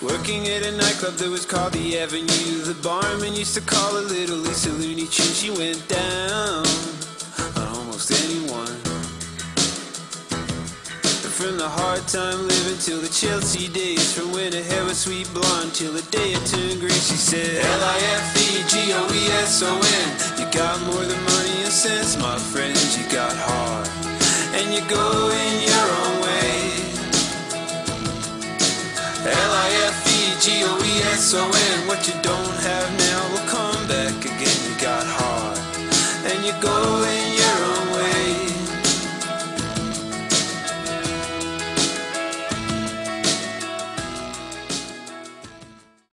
Working at a nightclub that was called the Avenue. The barman used to call her Little Lisa Looney Tune. She went down on almost anyone. From the hard time living till the Chelsea days. From when her hair was sweet blonde till the day it turned green. She said, L-I-F-E-G-O-E-S-O-N. You got more than money and sense, my friends. You got heart. And you're go G-O-E-S-O-N What you don't have now will come back again. You got heart And you go and you're